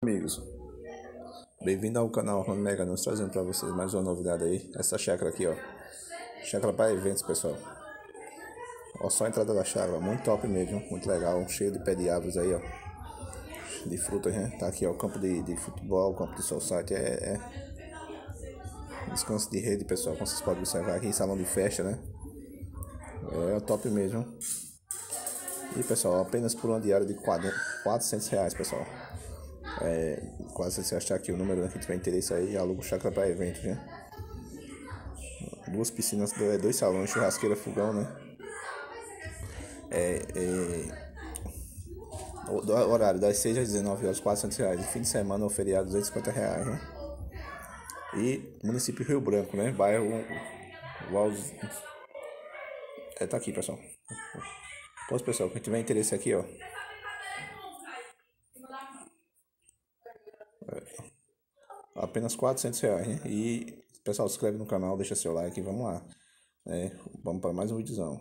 amigos, bem-vindo ao canal Ron Mega News, trazendo para vocês mais uma novidade aí, essa chácara aqui ó, chácara para eventos pessoal, ó só a entrada da chácara, muito top mesmo, muito legal, cheio de pé de árvores aí ó, de frutas né, tá aqui ó, campo de, de futebol, campo de society, é, é descanso de rede pessoal, como vocês podem observar aqui, salão de festa né, é top mesmo, e pessoal, apenas por uma diária de 400 reais pessoal. É, quase você achar aqui o número né, que tiver interesse aí, aluga o chácara para evento, né? Duas piscinas, dois salões, churrasqueira, fogão, né? É, é, horário das 6 às 19 horas, 400 reais. Fim de semana ou feriado, 250 reais, né? E município Rio Branco, né? Bairro Walls. É, tá aqui, pessoal. Então, pessoal, quem tiver interesse aqui, ó. Apenas 400 reais, né? E pessoal, se inscreve no canal, deixa seu like e vamos lá. É, vamos para mais um vídeozão.